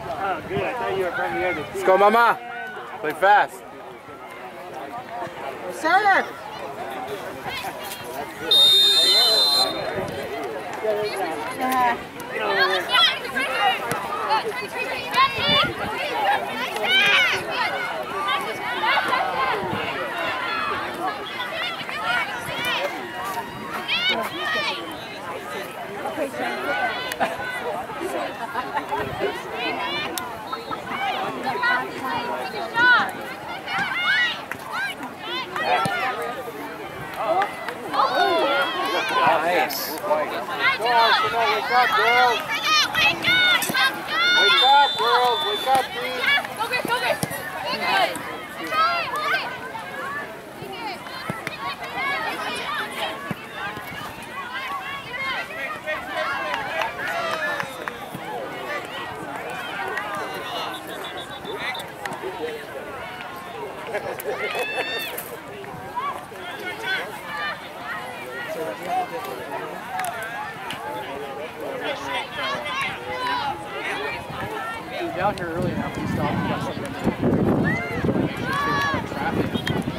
Oh, good. I thought you were from the other team. Let's go, Mama. Play fast. Serve! Nice. Wake up, girls. Wake up, girls. Wake up, team. Down here early enough, we stopped and got something. Traffic.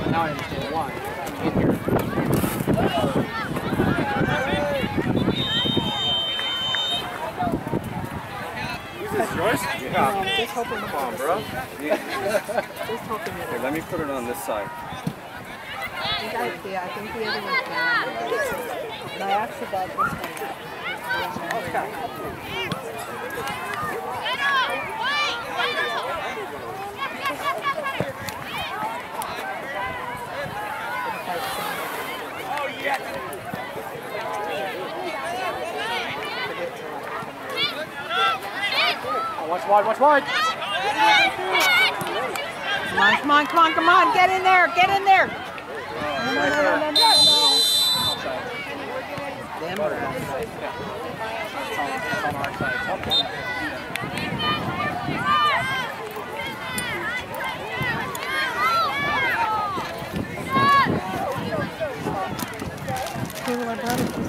Now I understand why. Get here. Who's this, Joyce? Yeah. Just hoping. Come on, bro. Just hoping. Here, let me put it on this side. I think I, yeah, I think the other one's down. And I actually got this one. Okay. Wide, watch wide. Come on, come on, come on, come on, get in there, get in there. No, no, I brought it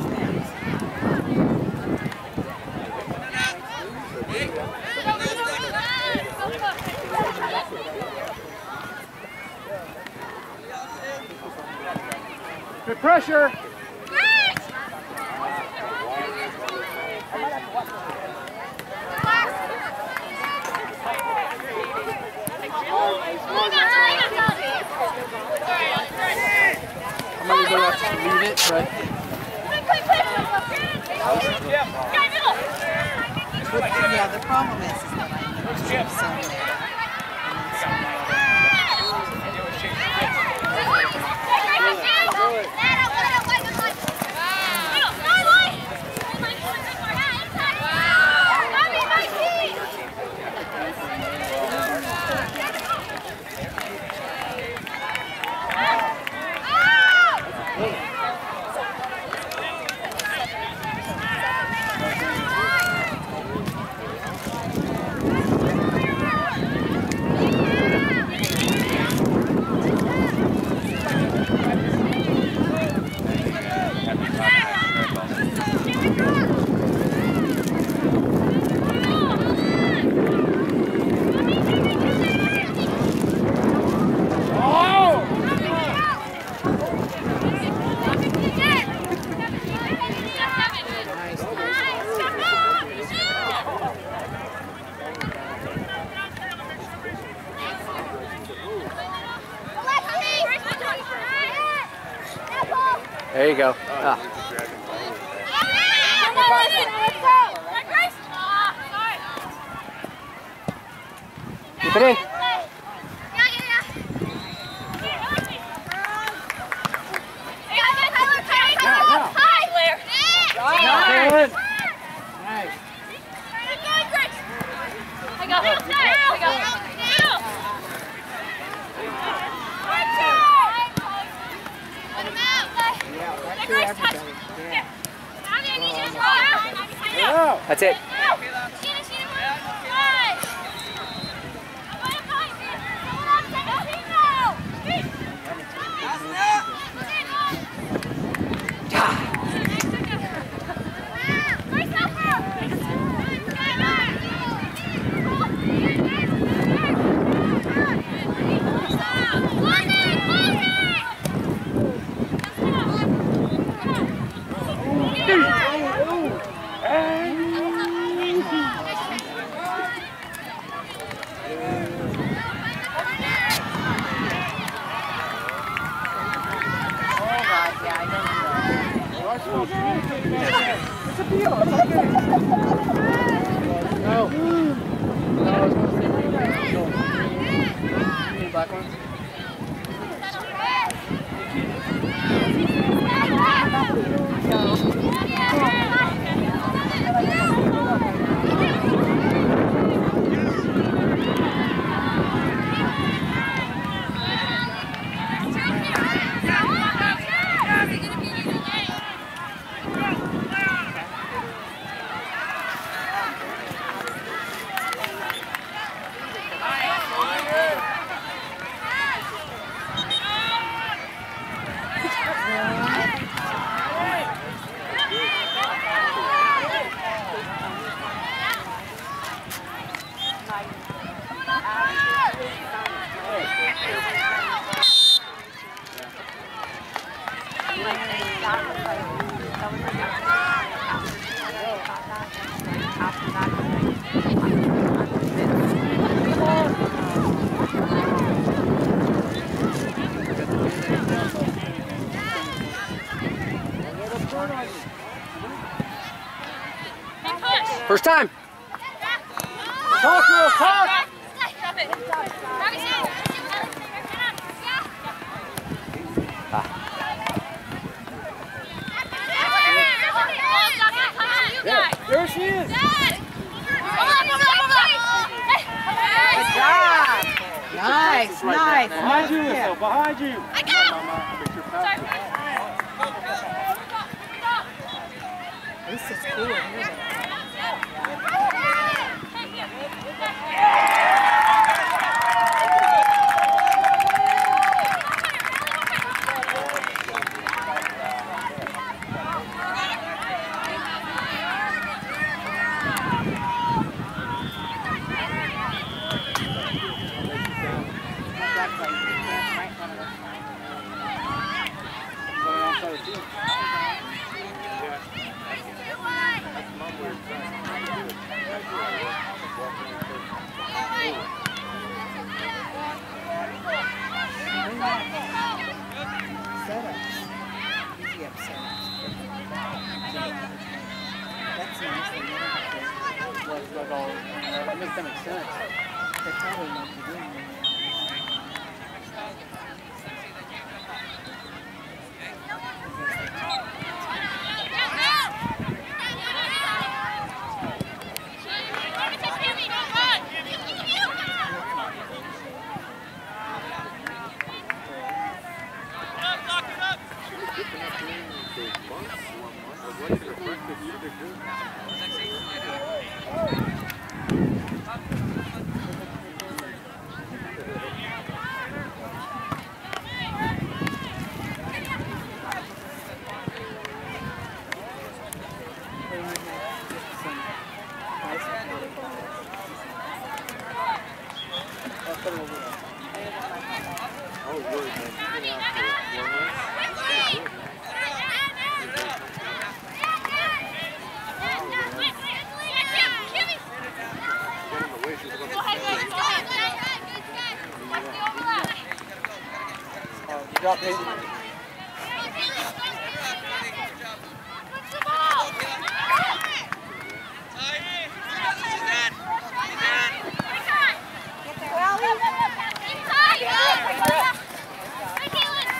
Good pressure. I'm gonna go out to leave it, but Yeah, the problem is, is that I need to do some there. And then some there. There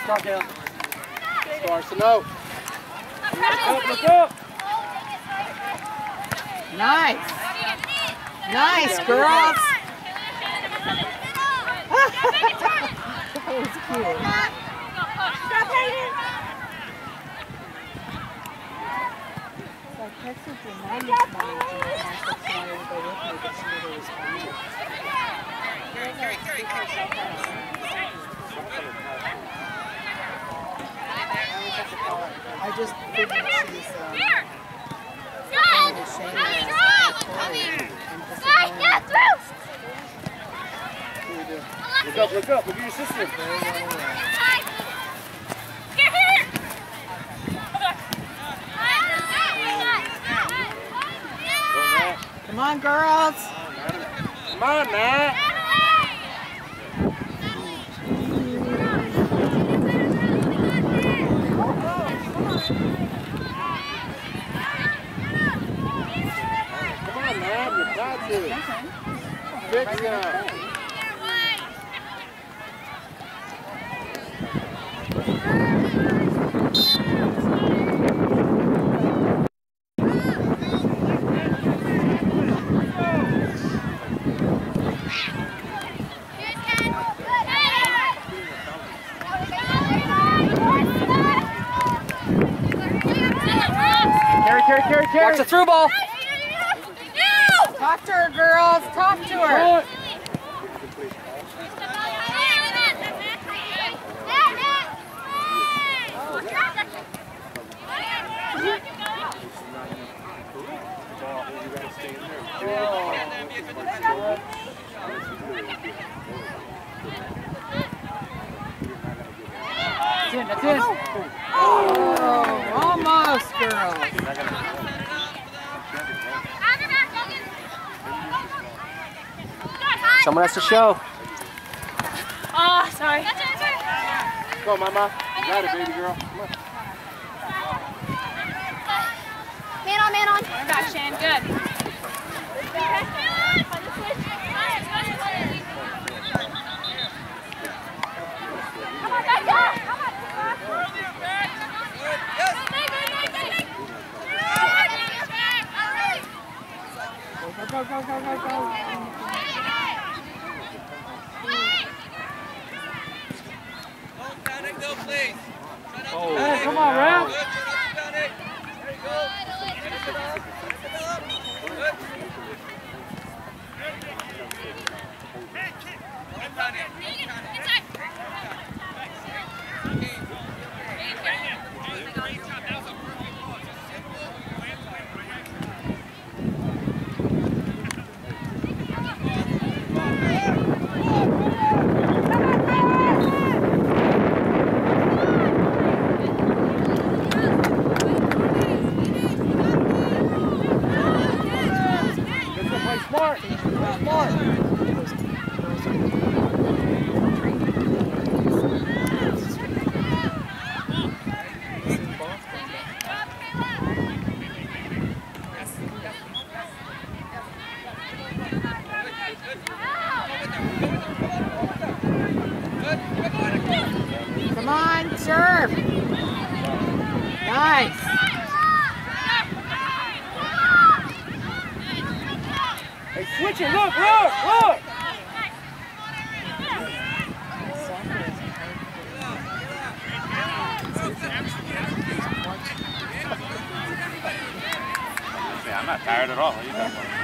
Start down. Starts to know. Look look up. Nice. Nice, girls. that was cute. Stop, Hayden. Carry, carry, carry. I just think she's um, Here. Good. Look up, look up, look at your sister. Get here! Come on, girls! Come on, Matt! Fix them. Carry, carry, carry, carry. Watch the through ball. Talk to her, girls. Talk to her. Front. That's in, that's in. Oh, almost, girls. Someone has to show. Oh, sorry. Go, mama. You got it, baby girl. Come on. Man on, man on. Back, Shane. Good. Come on, back up. Come on. Go, go, go, go, go, go. Hey, come on, Ralph. Let's go play smart. Play smart. Come on, serve. Nice. Hey, switch it. Look, look, look. I'm not tired at all. What are you talking about?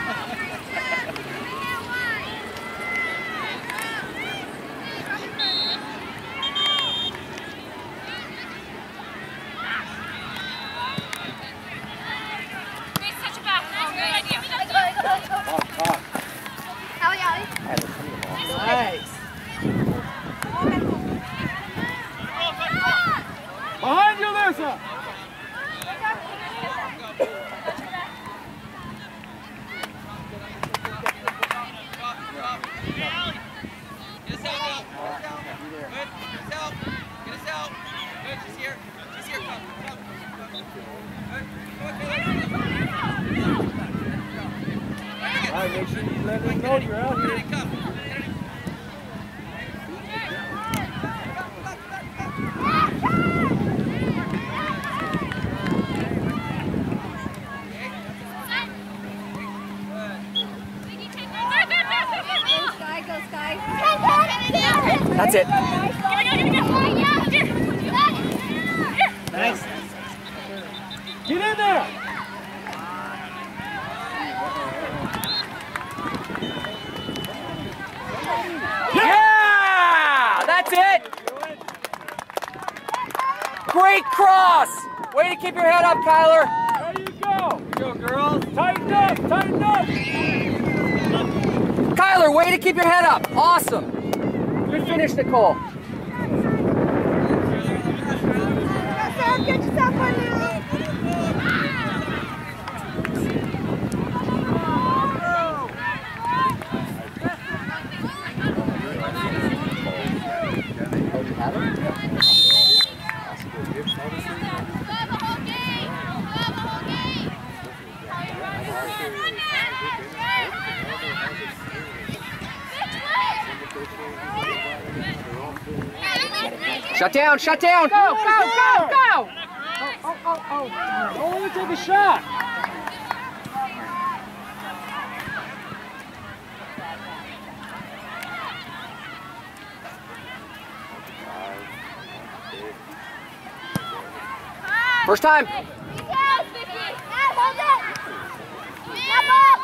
Nice. Behind you, Lisa. All right, make sure you let them know you're out here. That's it. Nice. Get in there. Yeah! That's it. Great cross. Way to keep your head up, Kyler. There you go. Go, girls. Tighten up. Tighten up. Kyler, way to keep your head up. Awesome. Good finish, Nicole. Down, shut down. Go, go, go, go! Oh, oh, oh. Don't let take a shot. First time. Details, Vicky. Dad, hold it. Step up.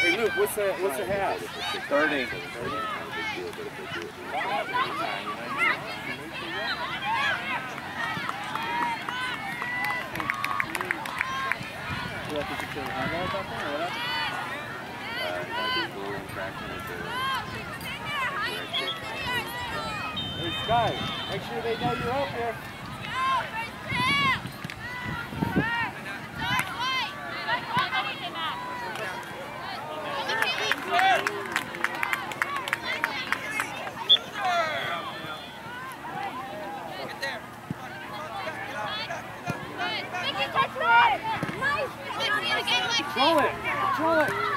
Hey Luke, what's the what's the half? Thirty. Hey, Sky, make sure they know you're up here. It.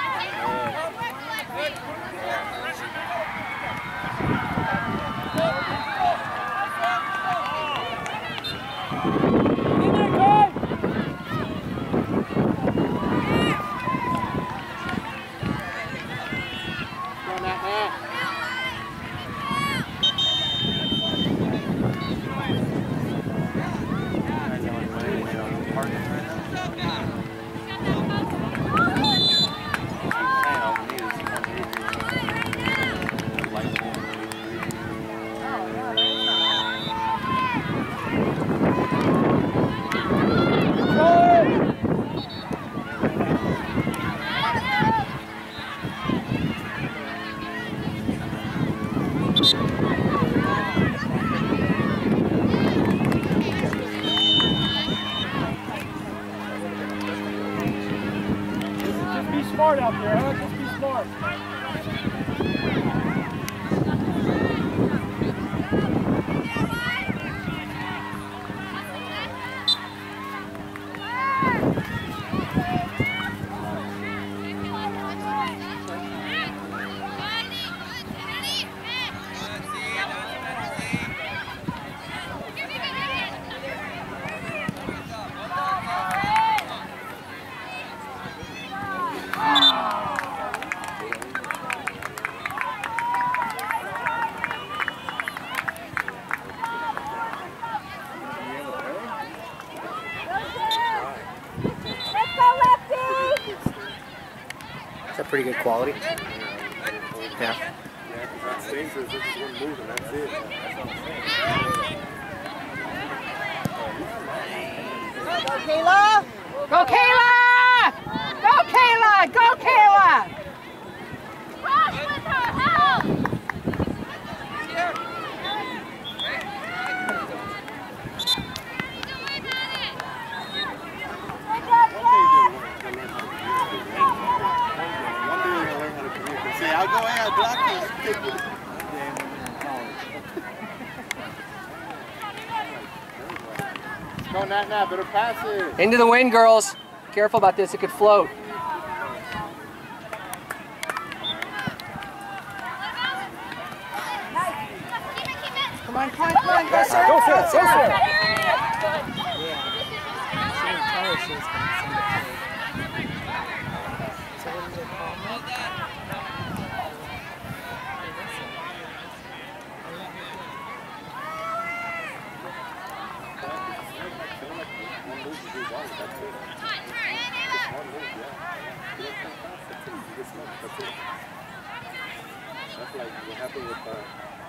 Pretty good quality? Yeah. Go, Kayla! Go, Kayla! Go, Kayla! Go, Kayla! Rush with her, help! One day you're gonna learn how to communicate. Say, I'll go ahead, I'll block you. Go, Nat, Nat. Better pass it. Into the wind, girls. Careful about this, it could float. Come on, come on, come on, go, sir. Go for it, go for it. Tell her she's gonna send it to me. So what did they call me? That's like what happened with uh,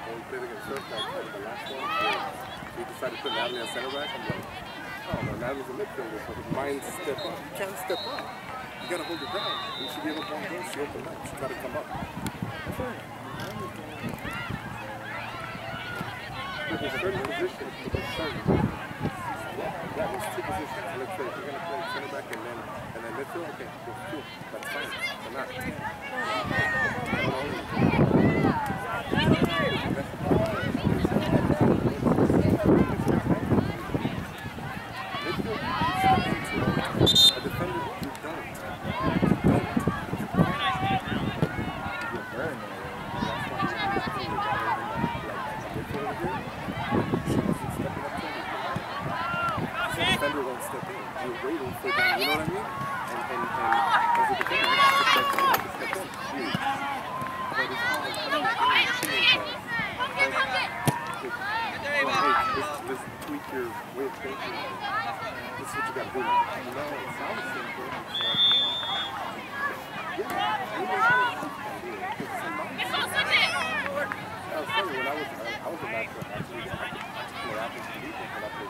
when we played against Surfside, like the last one. We decided to put Natalie on center back. I'm like, oh no, Natalie's a midfielder, so his mind step up. You can't step up. You gotta hold it down. You should be able to go. She opened up. She to come up. That's right. There's a certain position to be certain. Yeah, that was two positions. Let's say that's okay. Cool. That's fine. But not. Defender won't step in. You're waiting for them. You know what I mean? When I was, I, was a natural athlete. I could, I could play offense and defense when I played football, but I the the.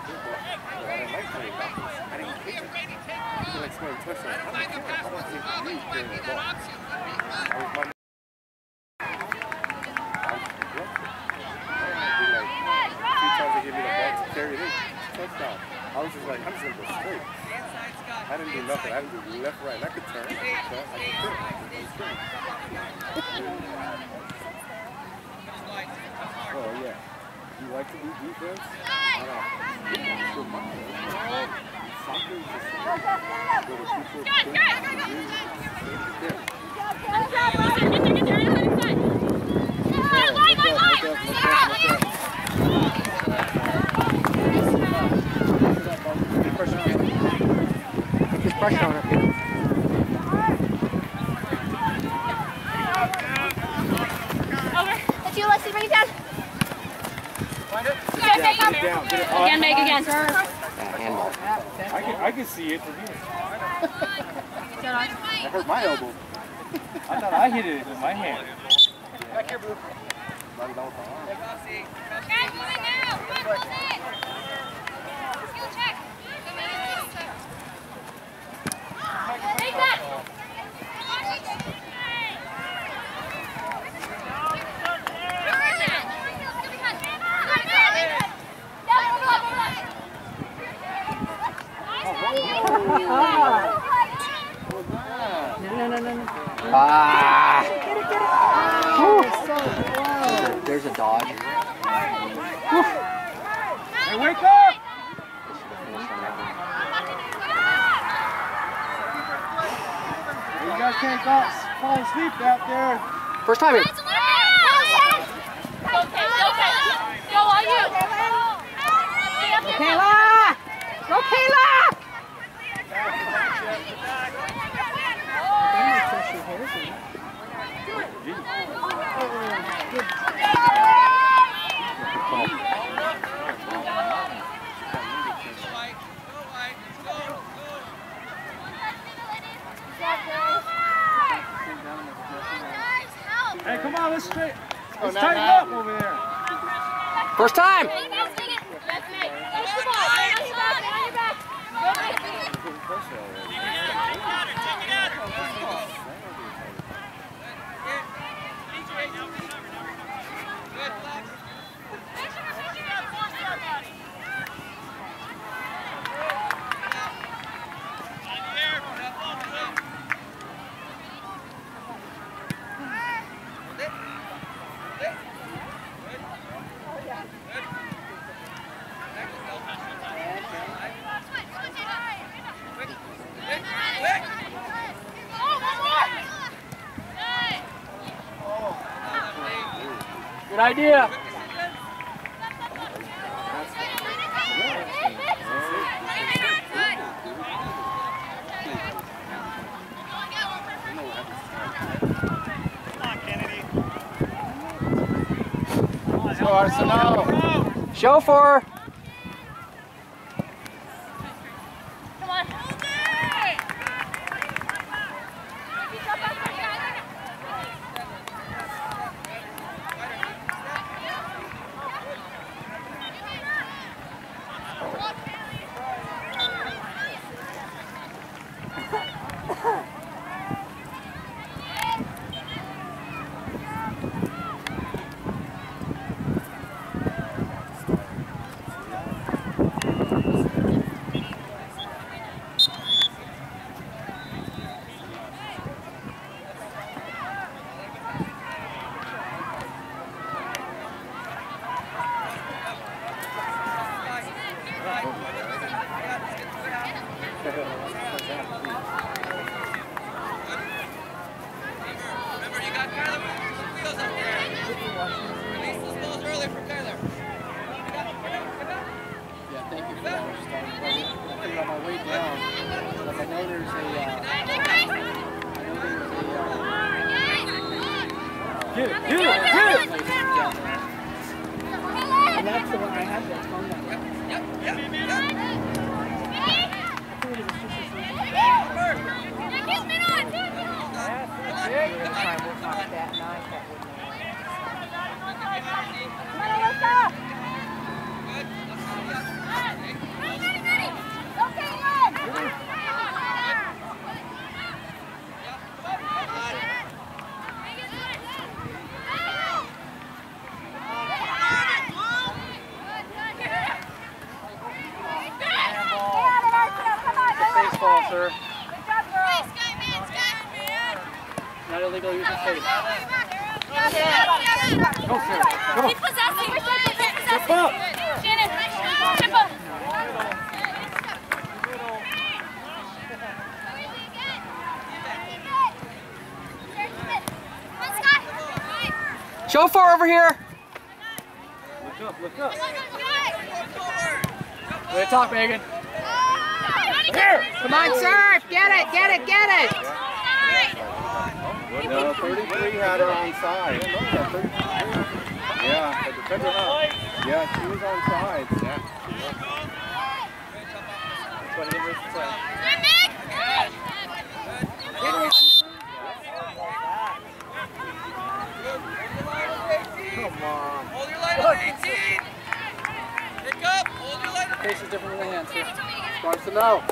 I was just like, I'm just to go straight. I didn't do nothing. I didn't do left, right. I could turn. I could cut. I could go. Oh, yeah. You like to do defense? Do. Pressure on it. On. That's you, Leslie. Bring it down. Down. Get it up. Again, Meg, again. Yeah, handball. I can, I can see it from here. That hurt my elbow. I thought I hit it with my hand. Knock it down with the arm. Take idea. Arsenal. Show for talk, Megan. Here. Come on, serve. Get it, get it, get it. No, 33 had her on side. Yeah, the defender had. Yeah, she was on side. Yeah. That's what he didn't reach the play. Come on. Hold your line on 18. Pick up. Hold your line on Face is different than the hands. Here. Starts to know.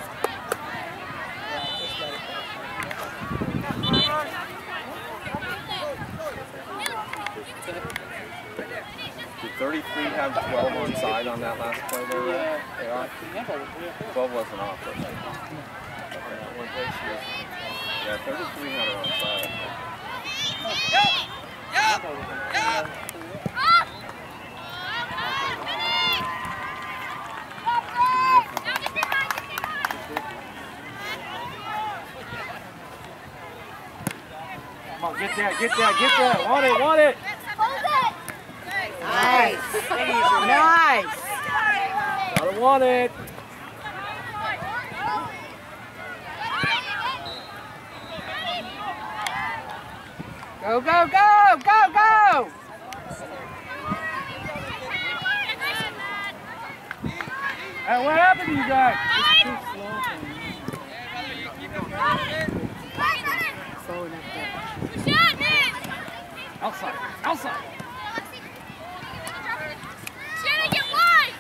Did 33 have 12 on side on that last play there? Red? They are. Handball was way up there. 12 wasn't off. was it? Okay. One place she was. Yeah, 33 had her on side. Handball was in there. Come on, get that, get that, get that. Want it, want it. Hold it. Nice. Nice. Gotta want it. Go, go, go, go, go. Hey, what happened to you guys? Outside, outside. Shannon, get wide!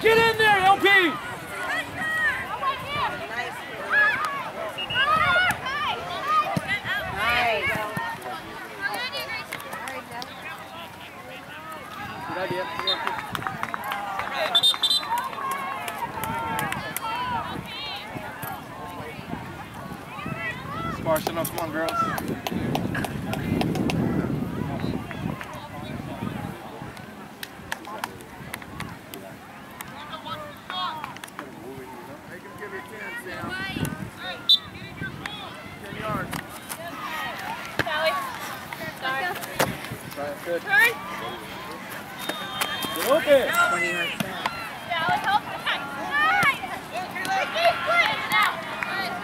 Get in there, LP. Nice. Good idea. Sparse. Come on, girls. Good. Turn. Get open. 20 yards back. Sally, help. Right. Now.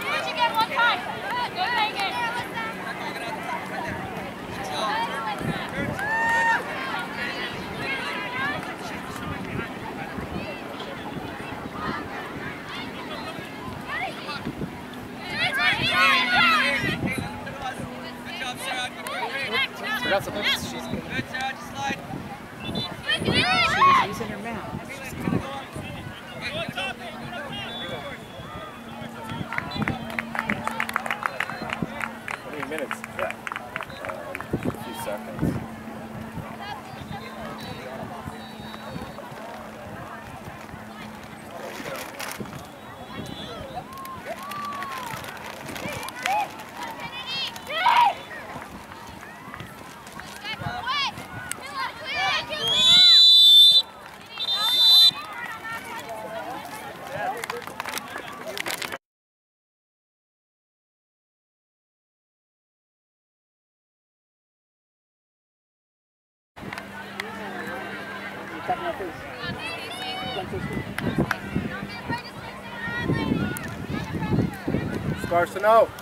Did you get one time? Good thinking. Good job, Sarah. Good work. Forgot something. She's good. Good, Sarah. Just slide. She was using her mouth. How many minutes? Yeah. Um, a few seconds. Scars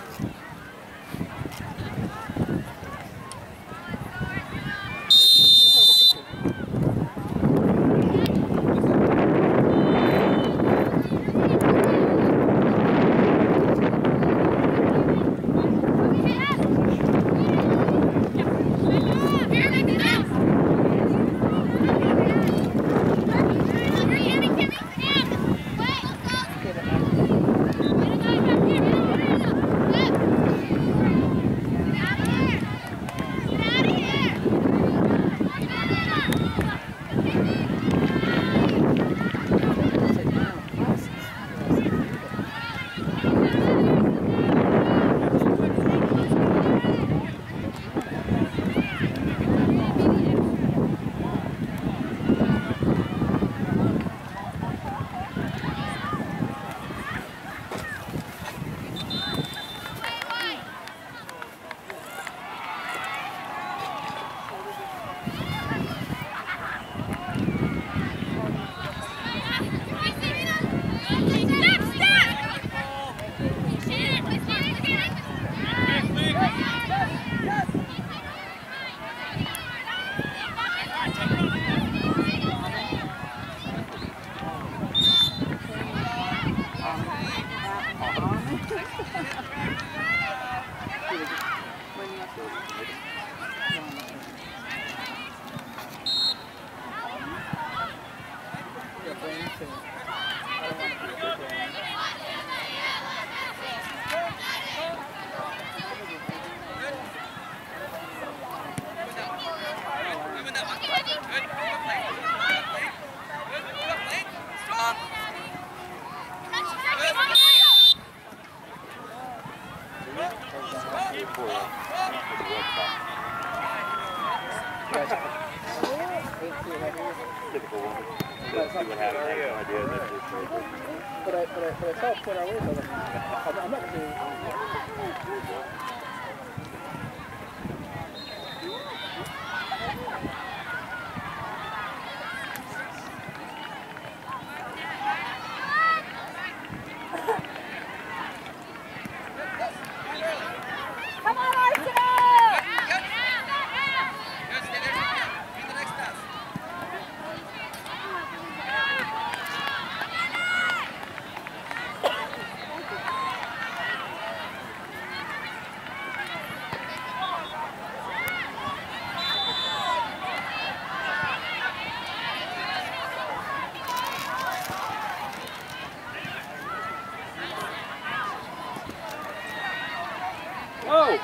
Whoa!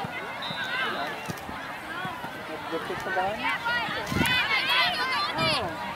Look at the line. Oh.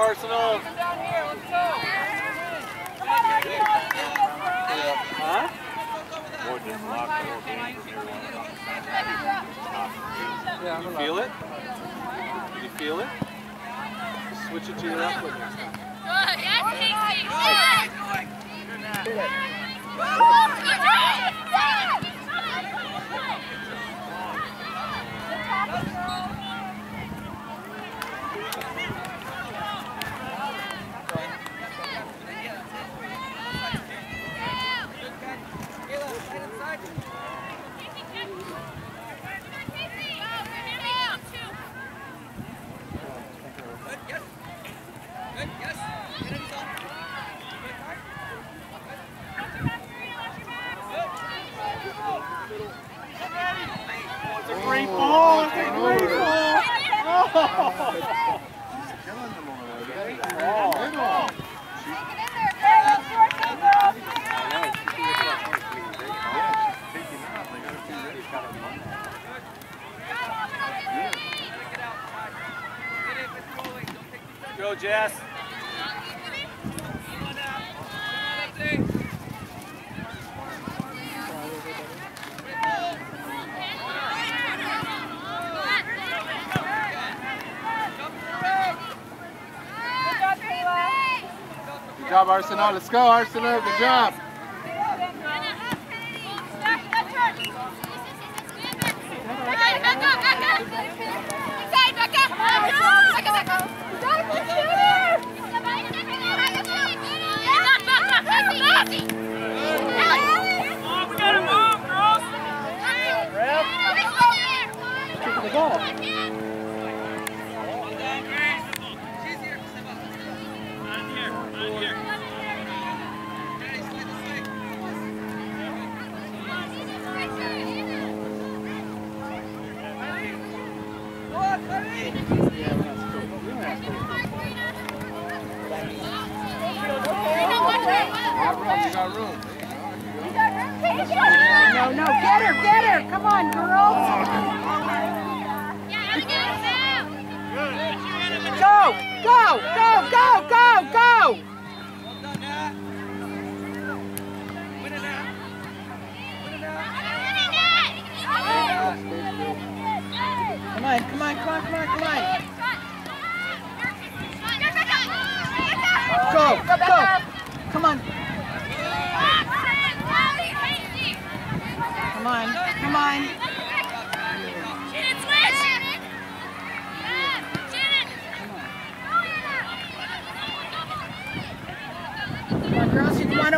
Arsenal. Huh? Yeah, you feel it? You feel it? Switch it to your left one. Yes, Arsenal. Let's go, Arsenal. Good job.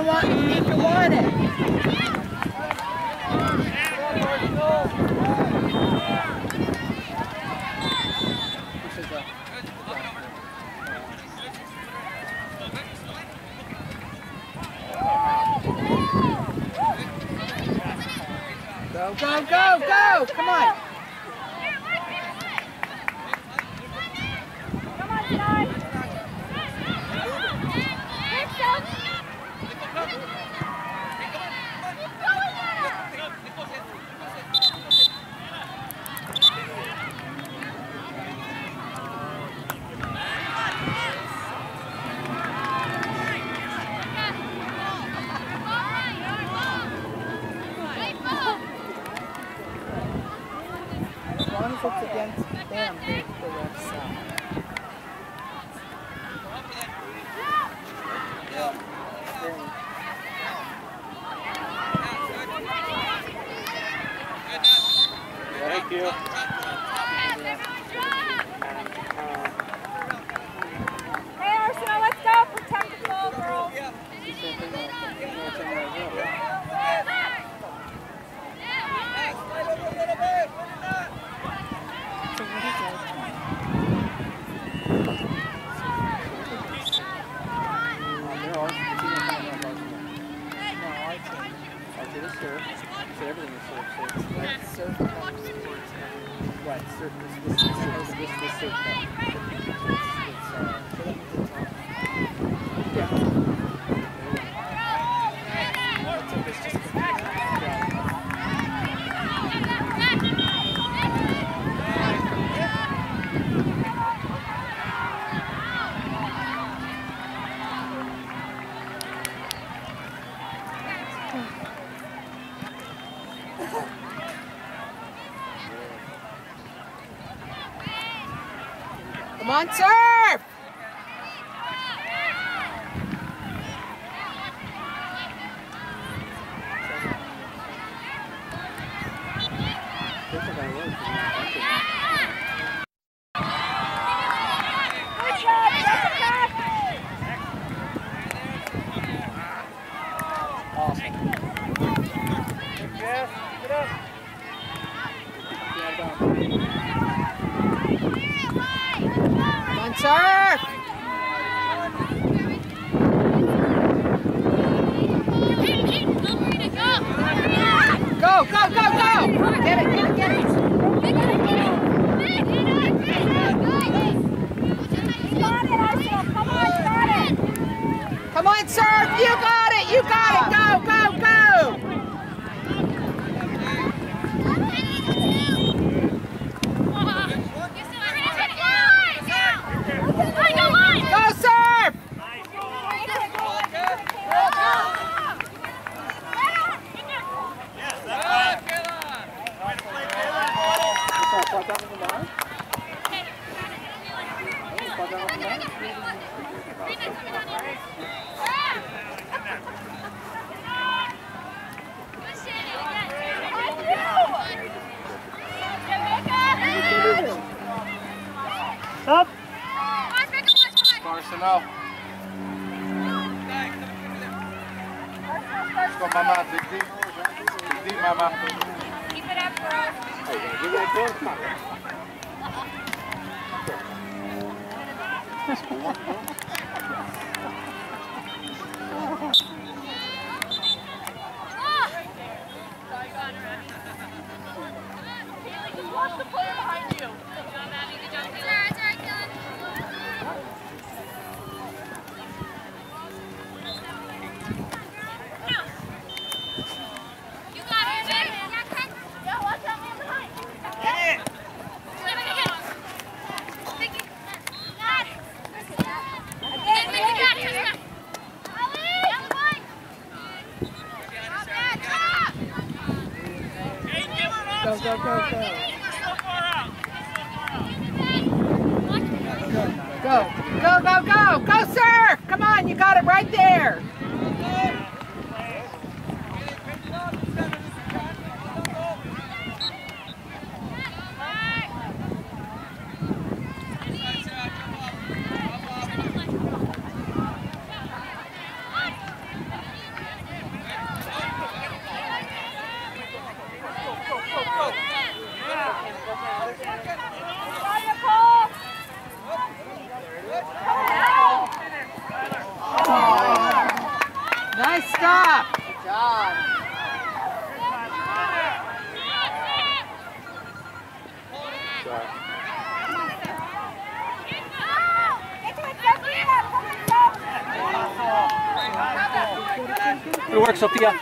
marijuana, you want it. Sir! filosofía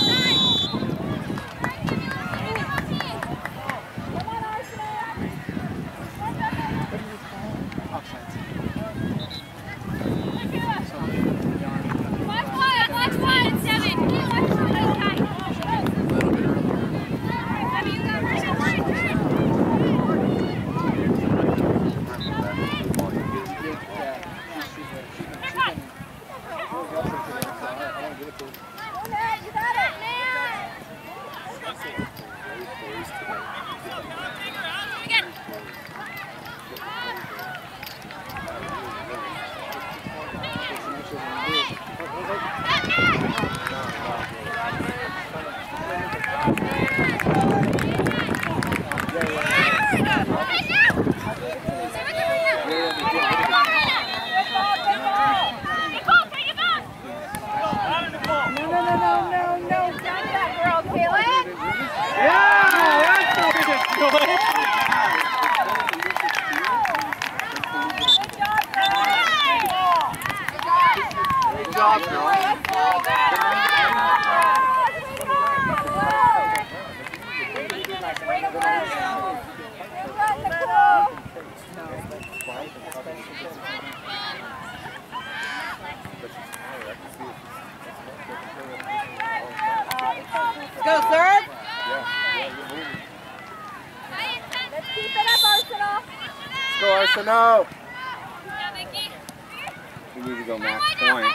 think we to go max point.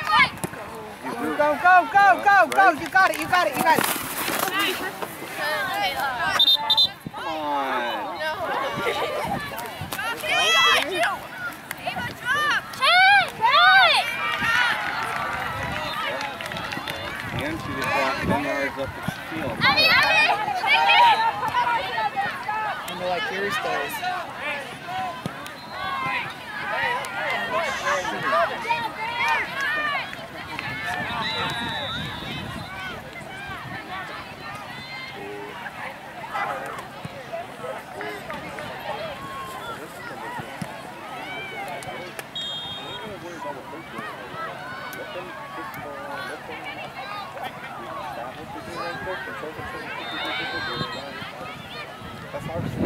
Go, go, go, go, go, go. You got it, you got it, you got it. Come on. Up the field. And they're like, here's those. That's our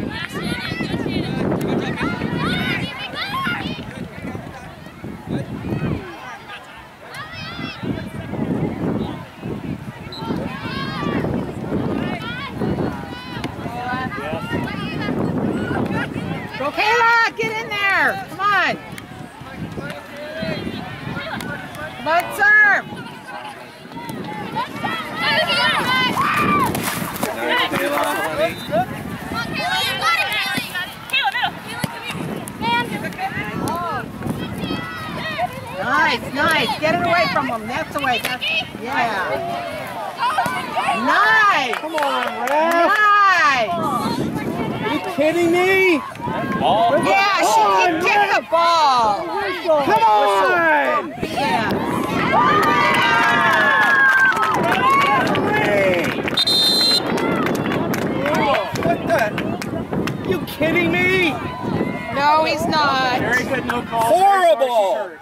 Horrible!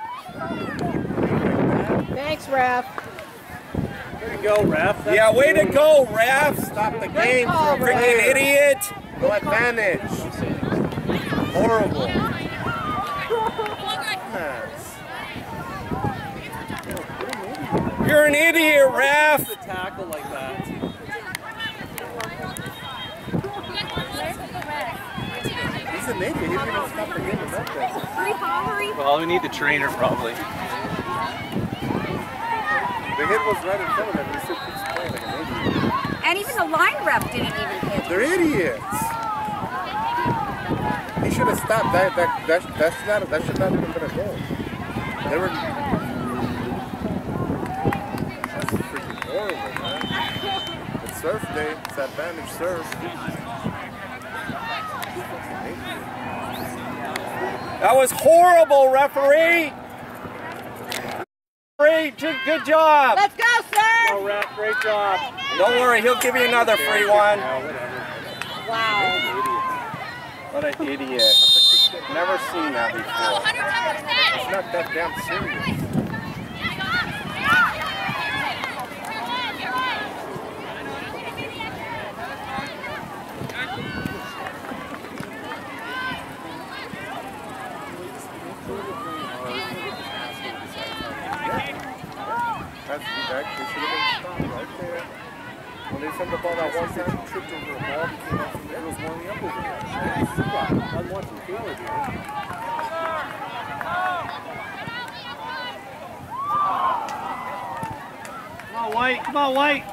Thanks, ref. There you go, ref. That's Yeah, way to go, ref! Stop the game call, from Ref. Idiot! No advantage. Horrible. You're an idiot, ref! a tackle like that. An idiot. He's gonna stop the game. Well, we need the trainer probably. The hit was right in front of him. He still keeps playing like an idiot. And even the line rep didn't even hit. They're idiots. He should have stopped. That that that that's not that should not have been a goal. They were. That's freaking horrible, man. It's surf day. It's advantage surf. That was horrible, referee! Great, good job! Let's go, sir. Oh, ref, great job. Don't worry, he'll give you another free one. Wow. What an idiot. Never seen that before. It's not that damn serious. That's that actually should have been stopped right there. When they the ball that one time, he tripped over a ball, he came out from there, it was warming up over there. I didn't see that. I'm watching Taylor here. Come on, White. Come on, White.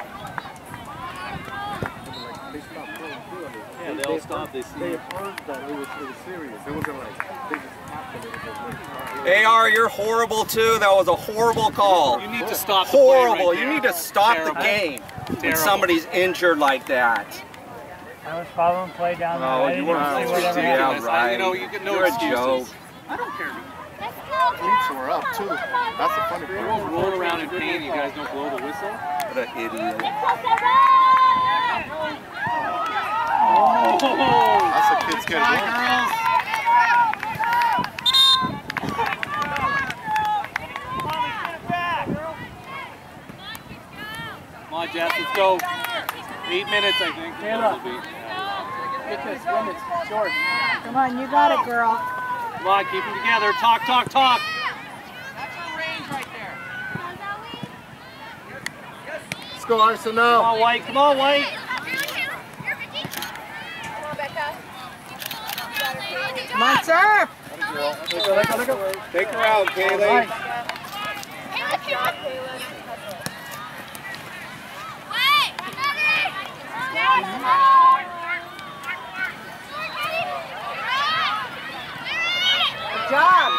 They stopped playing too. I mean, Yeah, they all stopped. They see. They heard that it was, it was serious. It wasn't like they just tapped a. AR, you're horrible too. That was a horrible call. You need to stop. the play Horrible. right You there. need to stop Terrible. the game when somebody's injured like that. I was following play down oh, there. Oh, you didn't weren't even see supposed whatever to. happened. Yeah, right. You know, you get no You're a excuses. joke. I don't care. Cleats were up too. That's the funny Everyone's part. rolling around in pain. You guys don't blow the whistle. What an idiot. Oh, That's a kid's good one. Come on, Jess. Let's go. Eight minutes, I think. Kayla. It'll be. Get this, win this. Short. Come on, you got it, girl. Come on, keep them together. Talk, talk, talk. That's her range right there. Let's go, Arsenal. Come on, White. Come on, White. Come on, serve. Take her out, Kaylee. Good job.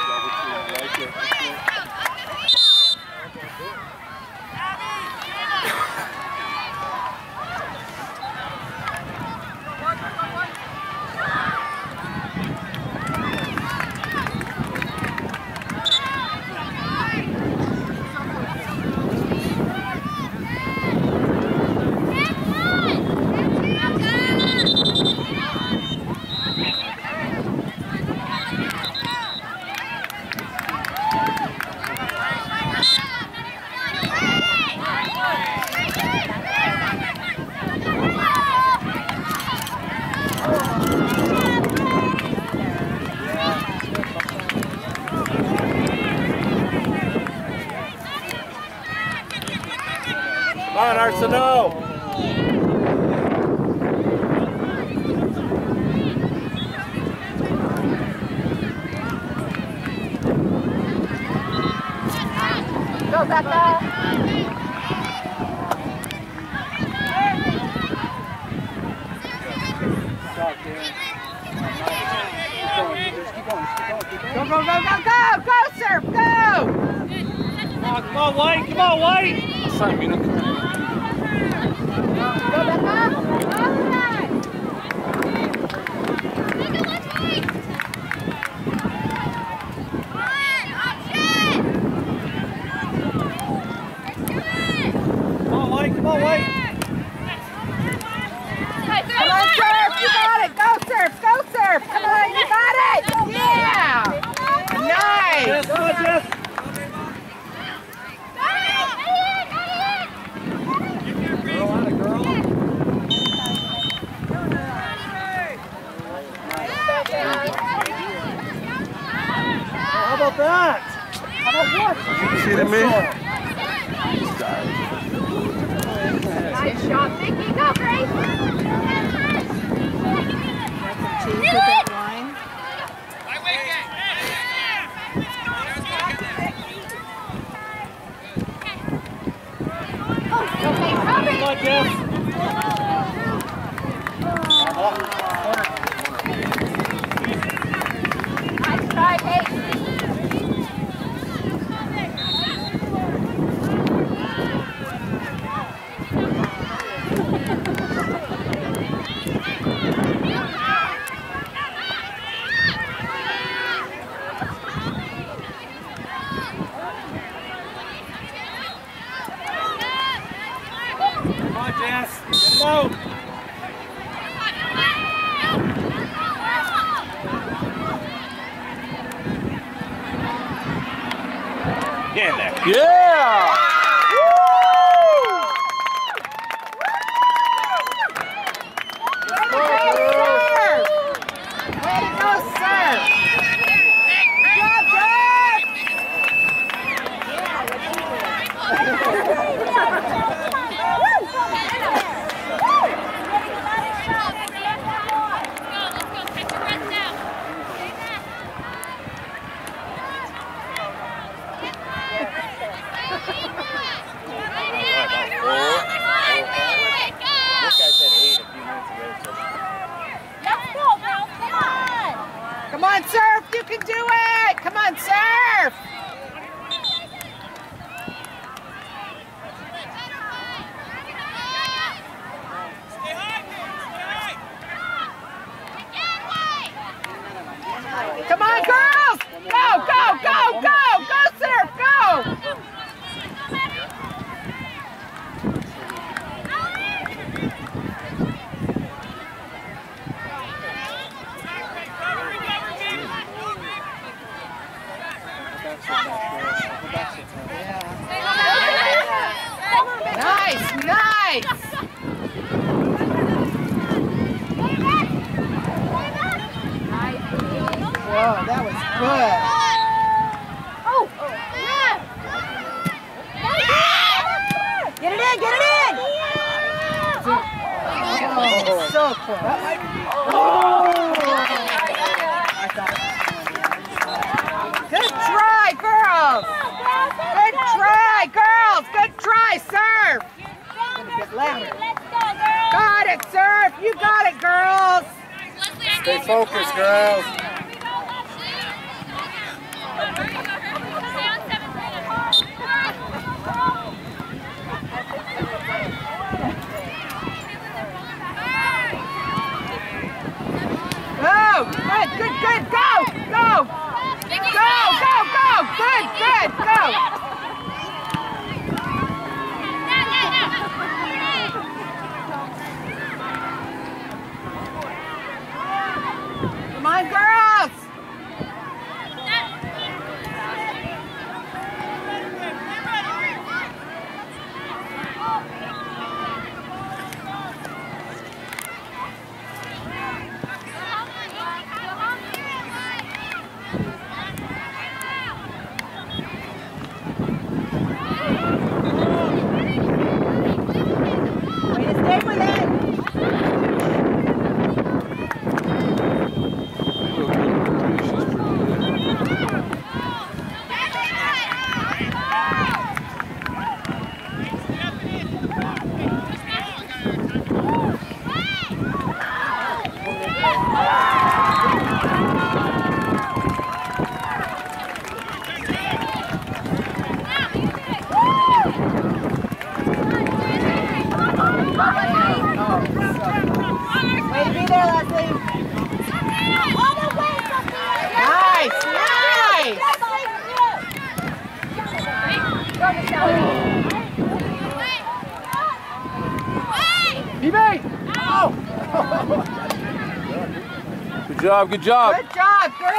job. Good job. Good job. Great.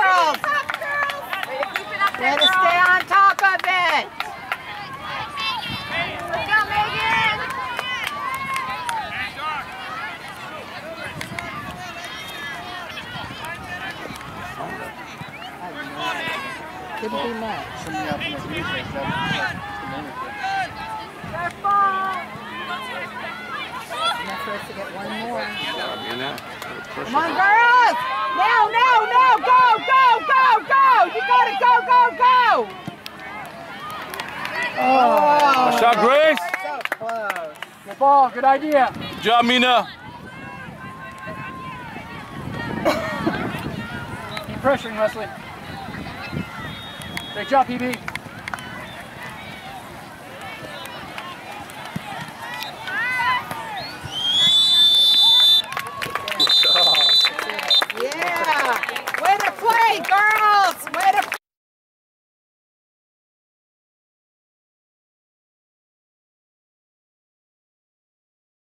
idea. Drop You're Pressuring Wesley. Great job, PB.